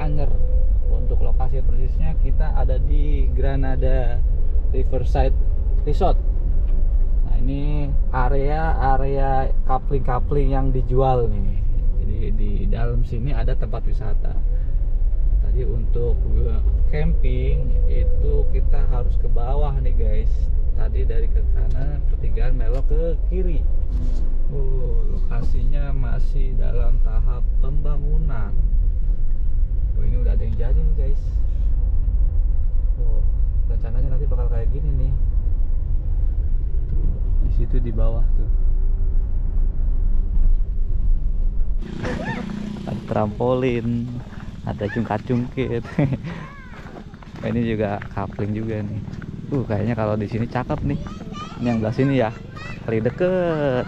Anyer. Untuk lokasi persisnya kita ada di Granada Riverside Resort. Nah ini area area coupling coupling yang dijual nih. Jadi di dalam sini ada tempat wisata. Tadi untuk camping itu kita harus ke bawah nih guys. Tadi dari ke kanan pertigaan melok ke kiri. Oh lokasinya masih dalam tahap pembangunan oh ini udah ada yang jadi nih guys. Oh rencananya nanti bakal kayak gini nih. Di situ di bawah tuh. Ada trampolin ada cungkat-cungkit ini juga coupling juga nih. Uh kayaknya kalau di sini cakep nih. Ini yang belah sini ya. Paling deket.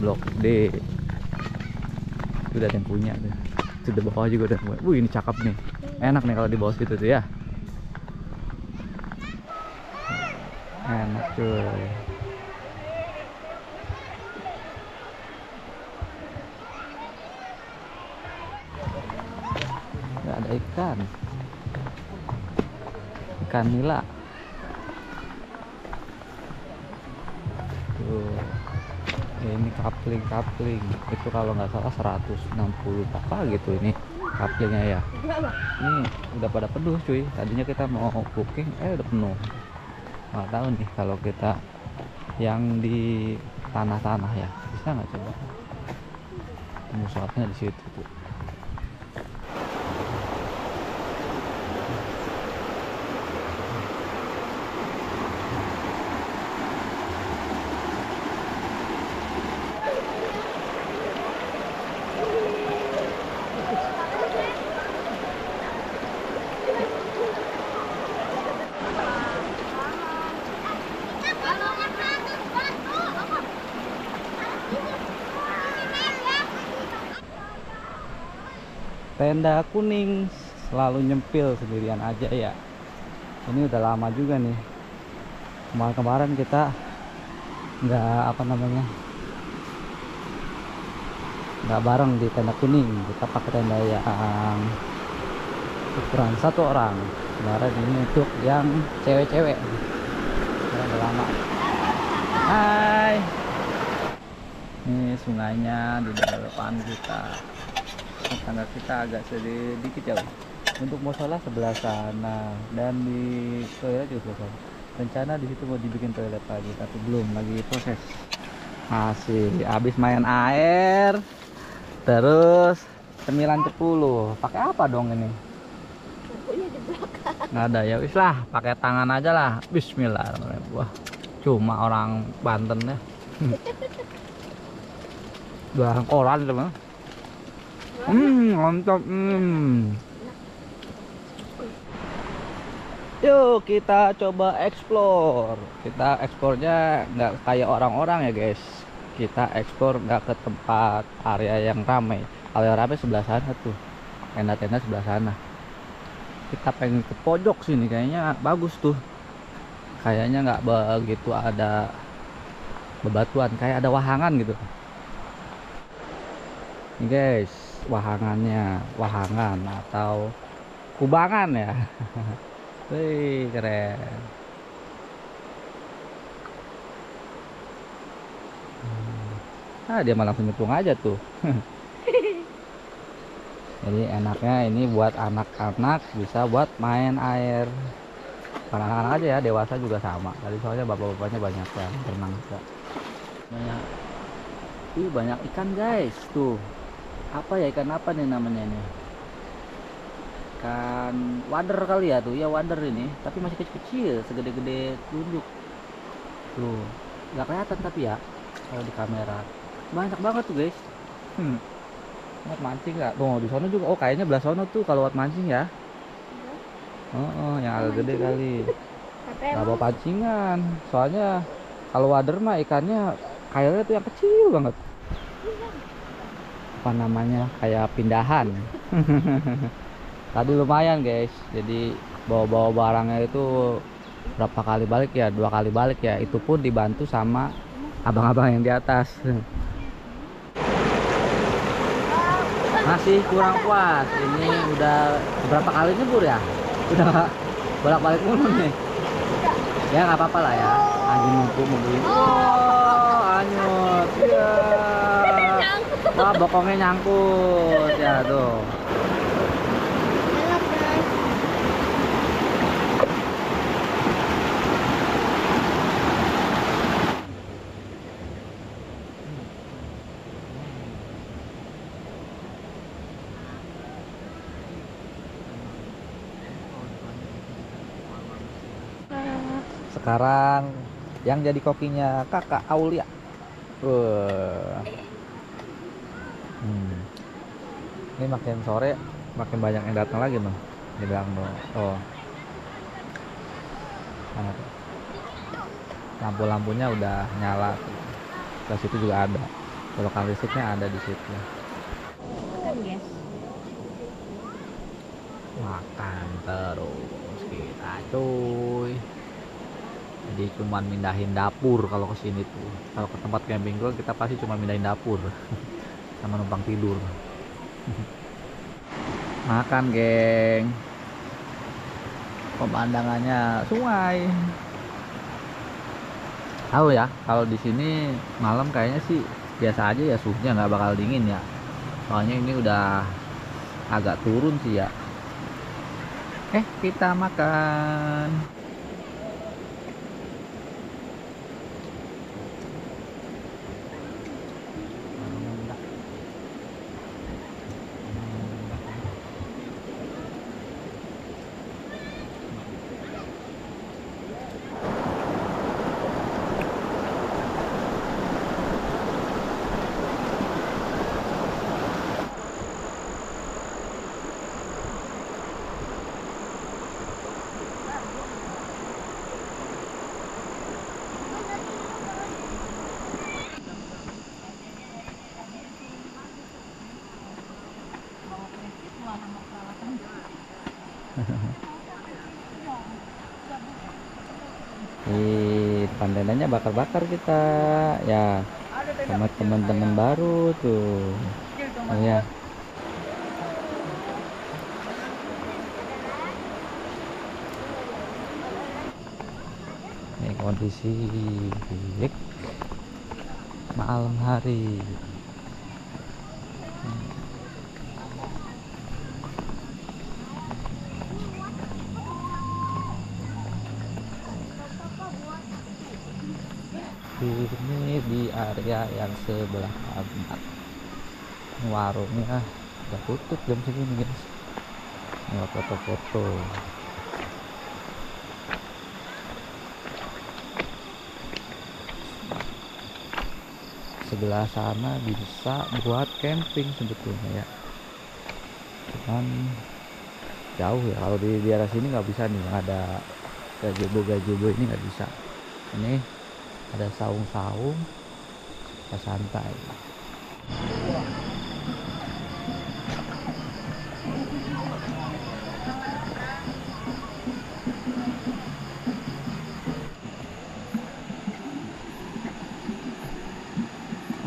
Blok D. Itu udah ada yang punya tuh di bawah juga udah punya uh ini cakep nih. Enak nih kalau di bawah situ tuh ya. Enak cuy. Nggak ada ikan. Ikan nila ini coupling coupling. Itu kalau nggak salah 160 apa gitu ini couplingnya ya. Ini udah pada penuh cuy. Tadinya kita mau booking eh udah penuh. Nggak tahu nih kalau kita yang di tanah-tanah ya. Bisa nggak coba? Musuhnya di situ tuh tenda kuning. Selalu nyempil sendirian aja ya. Ini udah lama juga nih. Kemarin-kemarin kita nggak apa namanya nggak bareng di tenda kuning. Kita pakai tenda yang ukuran satu orang. Kemarin ini untuk yang cewek-cewek. Udah lama. Hai. Ini sungainya di depan kita tetangga kita agak sedikit jauh untuk musola sebelah sana dan di toilet juga sebelah sana rencana di situ mau dibikin toilet lagi tapi belum lagi proses. Masih habis main air terus cemilan cepuluh pakai apa dong ini? Nggak ada ya wis lah pakai tangan aja lah. Bismillahirrahmanirrahim. Wah cuma orang Banten ya. Dua koran teman Hmm, mantap. Hmm. Yuk kita coba explore. Kita ekspornya nggak kayak orang-orang ya guys. Kita ekspor nggak ke tempat area yang ramai. Yang ramai sebelah sana tuh, tenda-tenda sebelah sana. Kita pengen ke pojok sini, kayaknya bagus tuh. Kayaknya nggak begitu ada bebatuan, kayak ada wahangan gitu. Nih guys, wahangannya wahangan atau kubangan ya. Wih keren. Hmm. ah dia malah nyemplung aja tuh. Jadi enaknya ini buat anak-anak bisa buat main air. Anak-anak aja ya dewasa juga sama. Tadi soalnya bapak-bapaknya banyak yang berenang juga. Banyak. Ih banyak ikan guys tuh apa ya ikan apa nih namanya ini? Ikan wader kali ya tuh. Ya wader ini tapi masih kecil-kecil segede-gede telunjuk. Tuh nggak kelihatan tapi ya kalau di kamera. Banyak banget tuh guys. Hmm. buat mancing nggak? Tuh di sana juga oh kayaknya belah sana tuh kalau buat mancing ya. Oh, oh yang agak gede kali. Nggak bawa pancingan. Soalnya kalau wader mah ikannya kayaknya tuh yang kecil banget apa namanya kayak pindahan. Tadi lumayan guys. Jadi bawa-bawa barangnya itu berapa kali balik ya? Dua kali balik ya. Itu pun dibantu sama abang-abang yang di atas. Masih kurang puas ini udah berapa kali nyebur ya? Udah bolak balik mulu nih. Ya nggak apa-apa lah ya. Anjing numpuk mobil. Oh anyut. Ya wah bokongnya nyangkut. Ya tuh. Sekarang yang jadi kokinya kakak Aulia. Wah. Ini makin sore makin banyak yang datang lagi nih di belakang oh Mana tuh? lampu-lampunya udah nyala. Ke situ juga ada. Colokan listriknya ada di situ. Kan makan terus kita cuy. Jadi cuman mindahin dapur kalau ke sini tuh. Kalau ke tempat camping gua kita pasti cuma mindahin dapur. Sama numpang tidur makan geng. Pemandangannya sungai. Tahu ya kalau di sini malam kayaknya sih biasa aja ya suhunya nggak bakal dingin ya. Soalnya ini udah agak turun sih ya. Eh kita makan di pandanannya bakar-bakar kita. Ya sama teman-teman baru tuh. Oh ya. Ini kondisi malam hari ini di area yang sebelah kanan. Warungnya udah tutup jam segini guys. Nggak foto-foto. Sebelah sana bisa buat camping sebetulnya ya. Cuman jauh ya. Kalau di daerah sini nggak bisa nih. Ada gazebo gazebo ini nggak bisa. Ini ada saung-saung kita santai.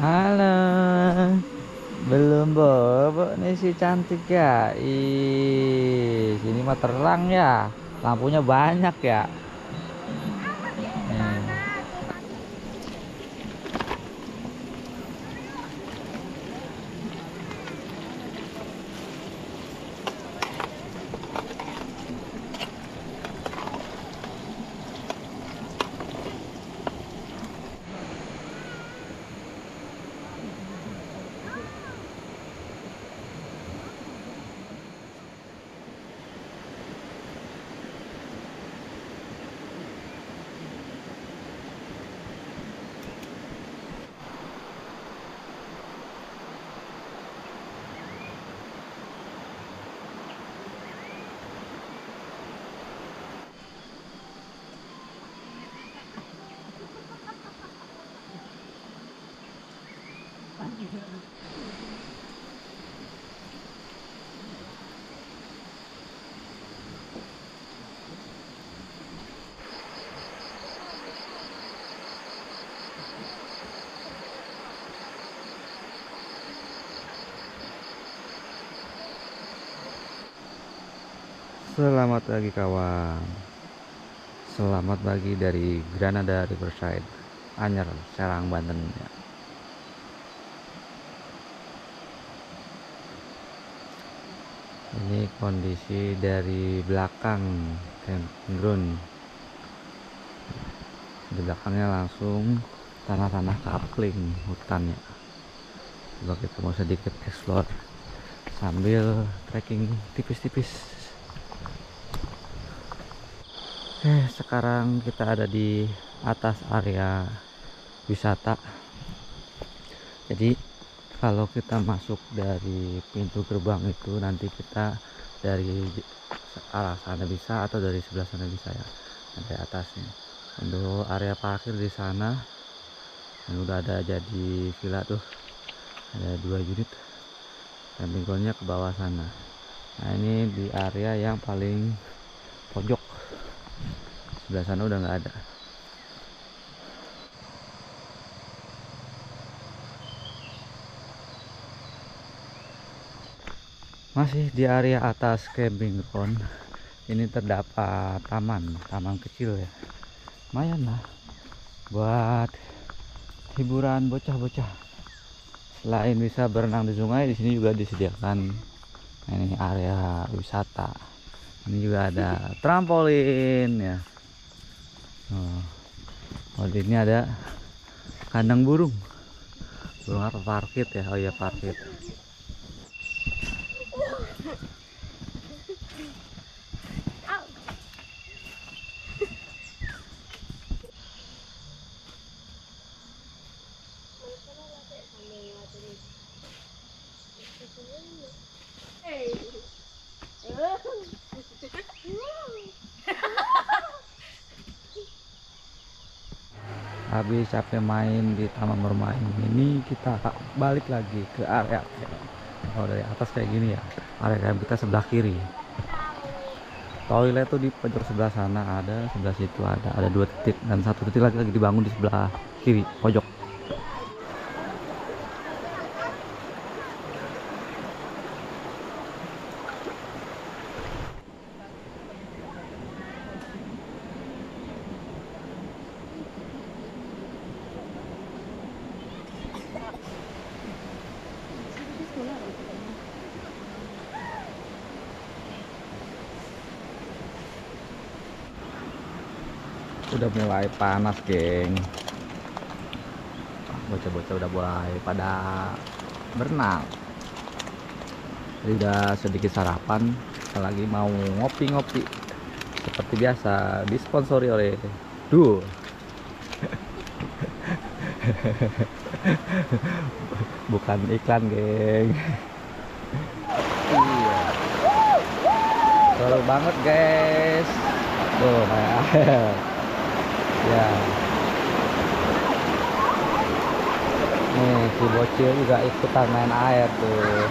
Halo. Belum bobo nih si cantik ya ih sini mah terang ya. Lampunya banyak ya Selamat pagi kawan. Selamat pagi dari Granada Riverside Anyar, Serang, Banten. Ini kondisi dari belakang camping ground Di belakangnya langsung tanah-tanah kapling hutannya. Coba kita mau sedikit explore Sambil trekking tipis-tipis Eh, sekarang kita ada di atas area wisata. Jadi kalau kita masuk dari pintu gerbang itu nanti kita dari arah sana bisa atau dari sebelah sana bisa ya sampai atasnya. Untuk area parkir di sana yang udah ada jadi villa tuh ada dua unit camping groundnya ke bawah sana. Nah ini di area yang paling pojok sebelah sana udah nggak ada. Masih di area atas camping ground. Ini terdapat taman taman kecil ya. Lumayan lah buat hiburan bocah-bocah. Selain bisa berenang di sungai di sini juga disediakan ini area wisata. Ini juga ada trampolin ya oh, oh ini ada kandang burung. Burung apa? Parkit ya? Oh iya parkit habis capek main di taman bermain ini kita balik lagi ke area oh dari atas kayak gini ya. Area kita sebelah kiri. Toilet tuh di pojok sebelah sana ada sebelah situ ada. Ada dua titik dan satu titik lagi lagi dibangun di sebelah kiri pojok udah mulai panas geng. Bocah-bocah udah mulai pada berenang. Jadi udah sedikit sarapan lagi mau ngopi-ngopi. Seperti biasa disponsori oleh Duo. Bukan iklan geng. Iya. Seru banget guys. Tuh kayak ya. Nih si bocil juga ikutan main air tuh